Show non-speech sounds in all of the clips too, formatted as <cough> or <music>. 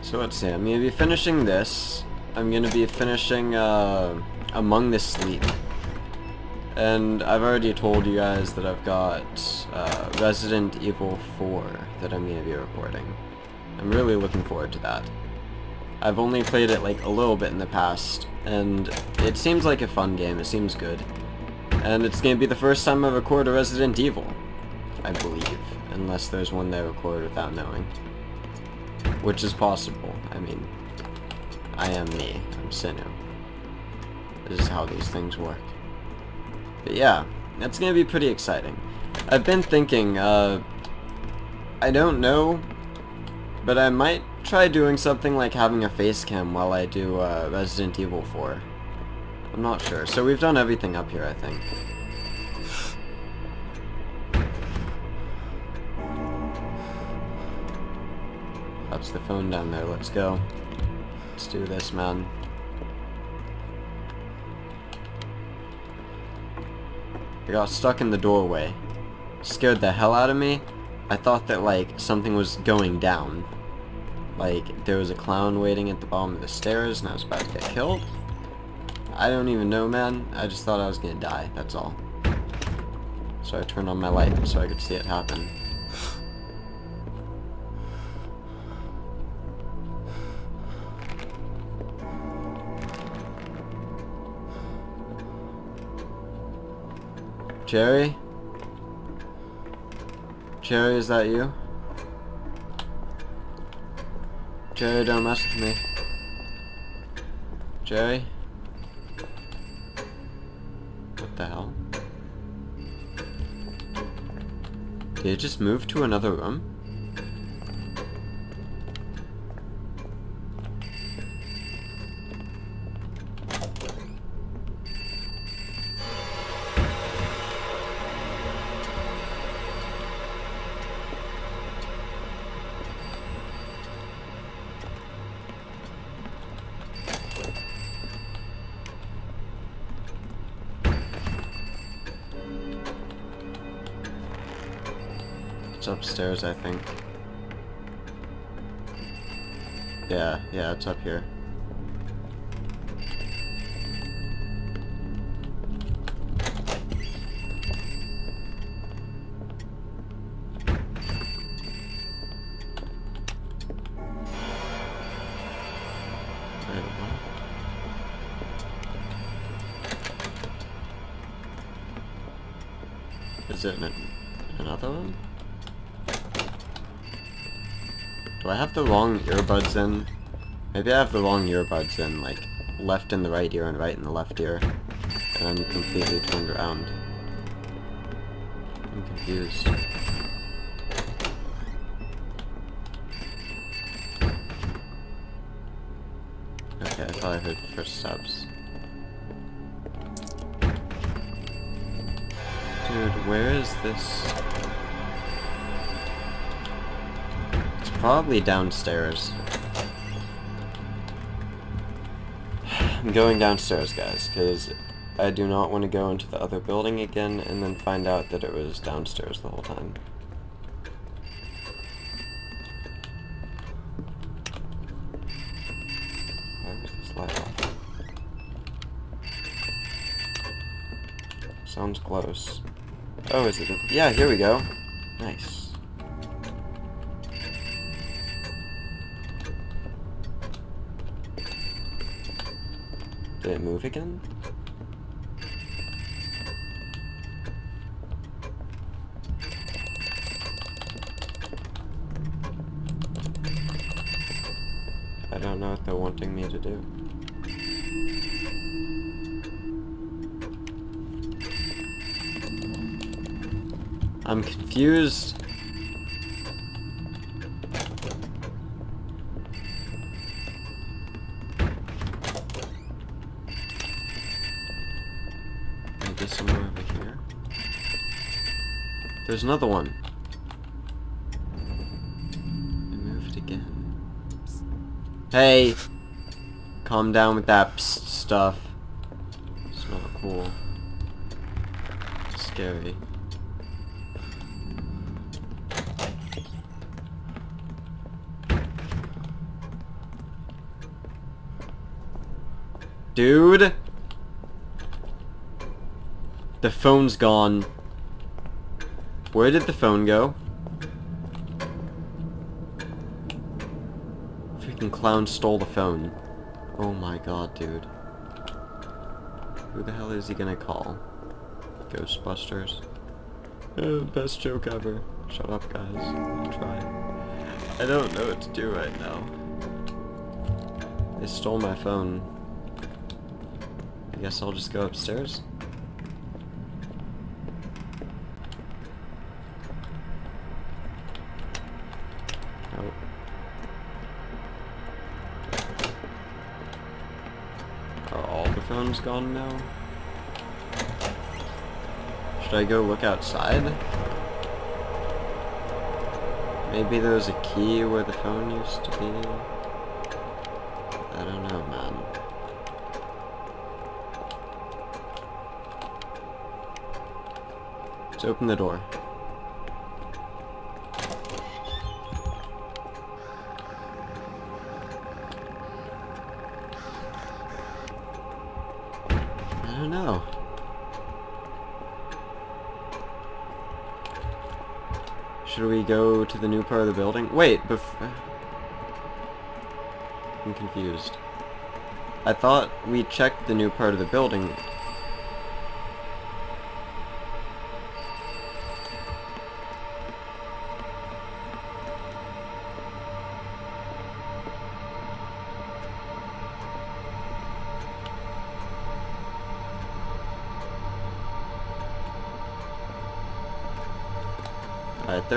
So let's see, I'm gonna be finishing this. I'm gonna be finishing uh, Among the Sleep. And I've already told you guys that I've got uh, Resident Evil 4 that I'm gonna be recording. I'm really looking forward to that. I've only played it like a little bit in the past, and it seems like a fun game, it seems good. And it's gonna be the first time I record a Resident Evil, I believe, unless there's one that I record without knowing. Which is possible, I mean, I am me, I'm Sinu. This is how these things work. But yeah, that's gonna be pretty exciting. I've been thinking, uh, I don't know, but I might try doing something like having a face cam while I do uh, Resident Evil 4. I'm not sure. So we've done everything up here, I think. That's the phone down there. Let's go. Let's do this, man. I got stuck in the doorway. Scared the hell out of me. I thought that, like, something was going down. Like, there was a clown waiting at the bottom of the stairs and I was about to get killed. I don't even know, man. I just thought I was gonna die, that's all. So I turned on my light so I could see it happen. Jerry? Jerry, is that you? Jerry, don't mess with me. Jerry? What the hell? Did it just move to another room? Upstairs, I think. Yeah, yeah, it's up here. Do I have the wrong earbuds in? Maybe I have the wrong earbuds in, like, left in the right ear and right in the left ear. And I'm completely turned around. I'm confused. Okay, I thought I heard first steps. Dude, where is this? Probably downstairs. I'm going downstairs, guys, because I do not want to go into the other building again and then find out that it was downstairs the whole time. Why was this light off? Sounds close. Oh, is it? Yeah, here we go. Nice. Did it move again? I don't know what they're wanting me to do. I'm confused. is somewhere over here. There's another one. Again. Hey! Calm down with that stuff. It's not cool. It's scary. Dude! The phone's gone. Where did the phone go? Freaking clown stole the phone. Oh my god, dude. Who the hell is he gonna call? Ghostbusters? Uh, best joke ever. Shut up, guys. Try. I don't know what to do right now. They stole my phone. I guess I'll just go upstairs. Phones gone now? Should I go look outside? Maybe there's a key where the phone used to be? I don't know, man. Let's open the door. I know. Should we go to the new part of the building? Wait, bef- I'm confused. I thought we checked the new part of the building.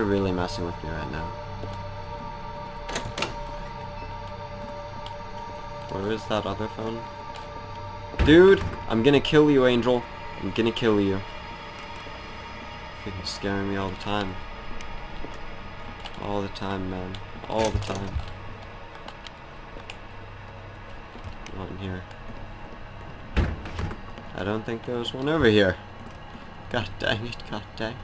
They're really messing with me right now. Where is that other phone? Dude! I'm gonna kill you, Angel. I'm gonna kill you. Freaking scaring me all the time. All the time, man. All the time. In here. I don't think there was one over here. God dang it, god dang.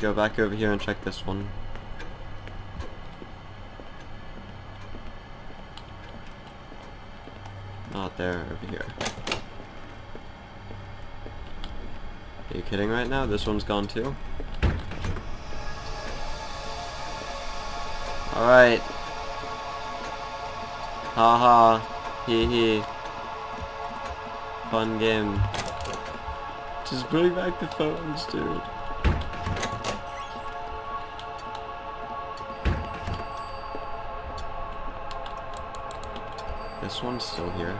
Go back over here and check this one. Not there, over here. Are you kidding right now? This one's gone too? Alright. Haha. Hee hee. Fun game. Just bring back the phones, dude. This one's still here.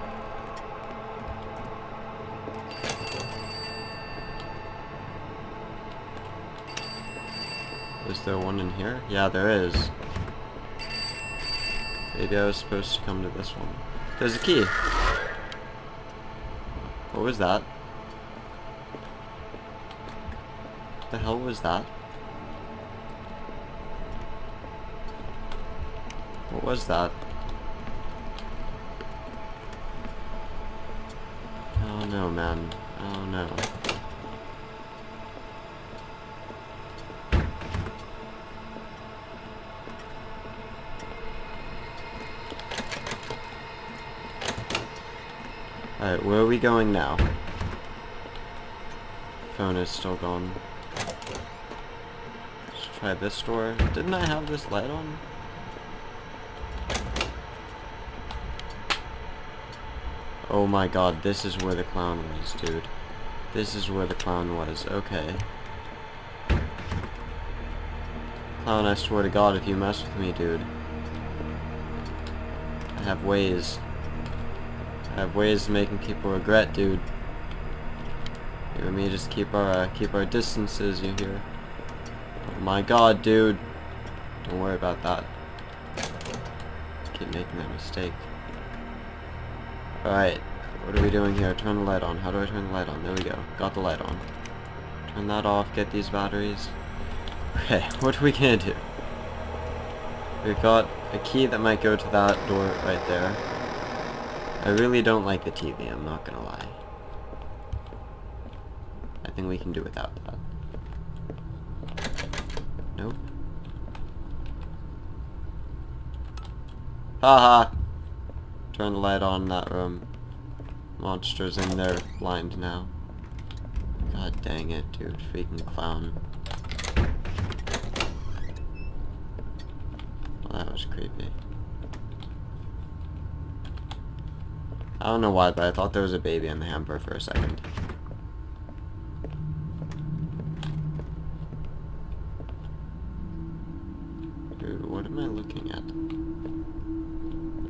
Is there one in here? Yeah, there is. Maybe I was supposed to come to this one. There's a key! What was that? the hell was that? What was that? Man. Oh no. Alright, where are we going now? Phone is still gone. Let's try this door. Didn't I have this light on? Oh my god, this is where the clown was, dude. This is where the clown was, okay. Clown, I swear to god, if you mess with me, dude. I have ways. I have ways of making people regret, dude. You and me just keep our, uh, keep our distances, you hear? Oh my god, dude. Don't worry about that. Keep making that mistake. Alright, what are we doing here? Turn the light on. How do I turn the light on? There we go. Got the light on. Turn that off, get these batteries. Okay, <laughs> what are we gonna do? We've got a key that might go to that door right there. I really don't like the TV, I'm not gonna lie. I think we can do without that. Nope. Haha. Turn the light on that room. Monsters in there blind now. God dang it, dude. Freaking clown. Well, that was creepy. I don't know why, but I thought there was a baby in the hamper for a second. Dude, what am I looking at?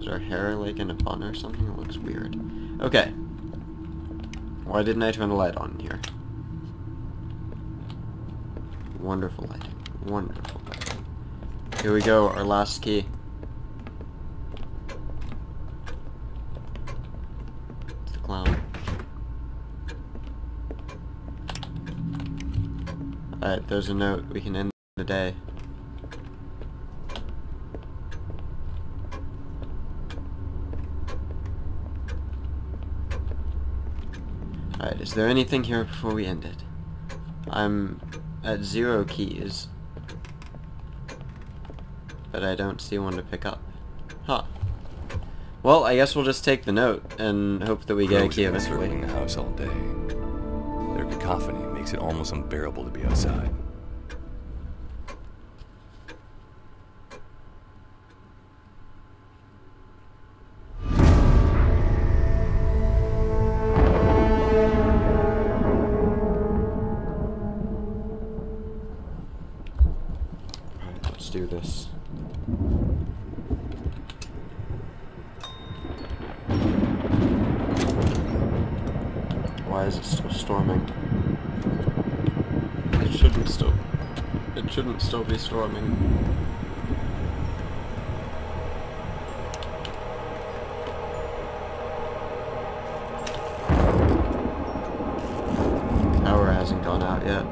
Is our hair like in a bun or something? It looks weird. Okay. Why didn't I turn the light on here? Wonderful lighting. Wonderful lighting. Here we go, our last key. It's the clown. Alright, there's a note. We can end the day. Alright, is there anything here before we end it? I'm at zero keys. But I don't see one to pick up. Huh. Well, I guess we'll just take the note and hope that we get a key been eventually. circling the house all day. Their cacophony makes it almost unbearable to be outside. Shouldn't still be storming. Power hasn't gone out yet.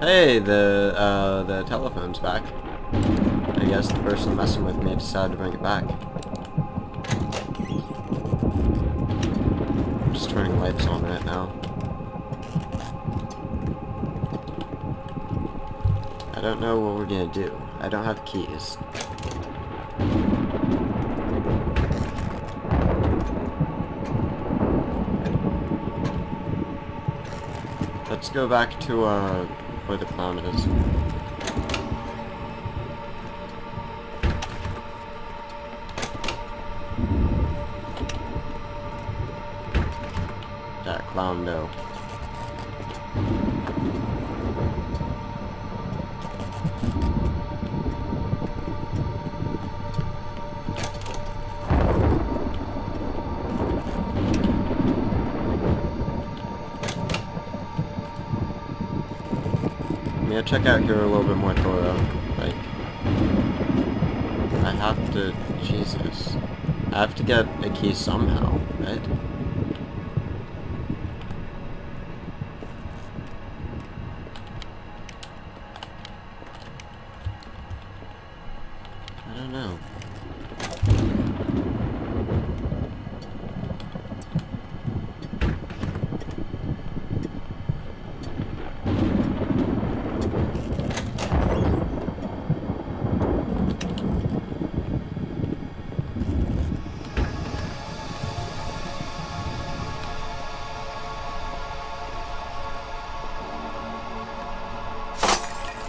Hey, the uh, the telephone's back. I guess the person messing with me decided to bring it back. I don't know what we're gonna do. I don't have keys. Let's go back to uh, where the clown is. I'm check out here a little bit more thorough. Like, I have to, Jesus, I have to get a key somehow, right? I don't know.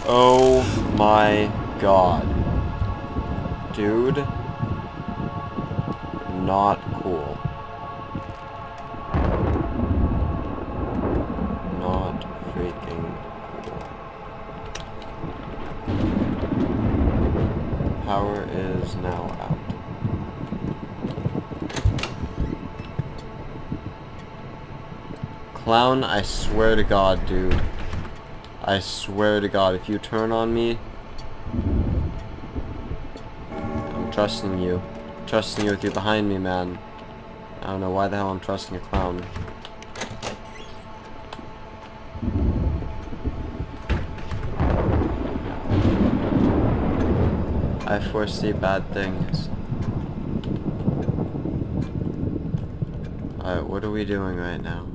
Oh my god. Dude. Not cool. Not freaking cool. Power is now out. Clown, I swear to god, dude. I swear to God, if you turn on me, I'm trusting you. I'm trusting you with you behind me, man. I don't know why the hell I'm trusting a clown. I foresee bad things. Alright, what are we doing right now?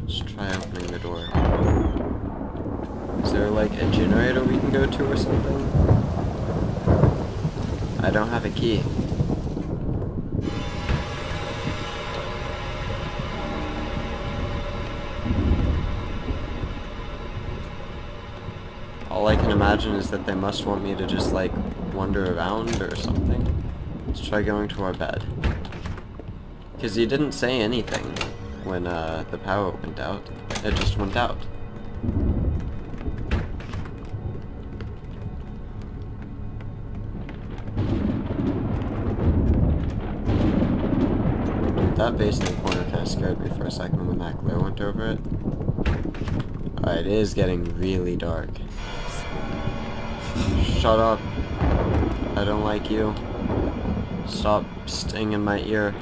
Let's try opening the door. Is there like a generator we can go to or something? I don't have a key. All I can imagine is that they must want me to just like wander around or something. Let's try going to our bed. Because he didn't say anything when uh, the power went out. It just went out. That vase in the corner kind of scared me for a second when that glare went over it. Alright, it is getting really dark. Shut up. I don't like you. Stop stinging my ear.